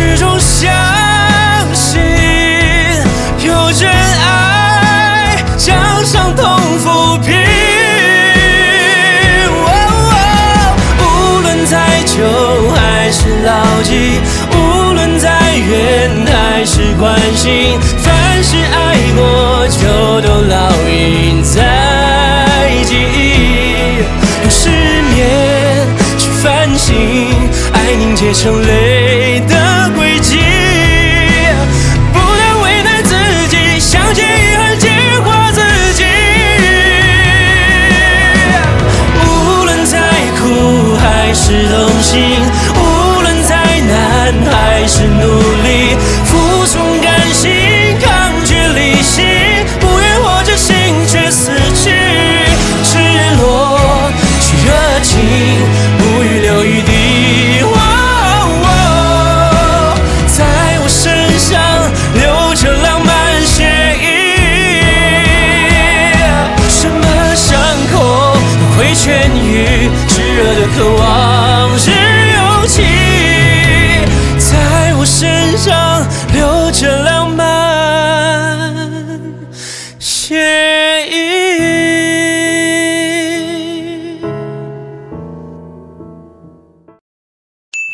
始终相信有真爱将伤痛抚平，无论再久还是牢记，无论再远还是关心，凡是爱过就都烙印在记忆，用失眠去反省，爱凝结成泪的。开始努力，服从感性，抗拒理性，不愿活着心却死去，赤裸去热情，不预留余地。在我身上流着浪漫血液，什么伤口都会痊愈，炙热的渴望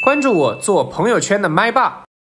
关注我，做朋友圈的麦霸。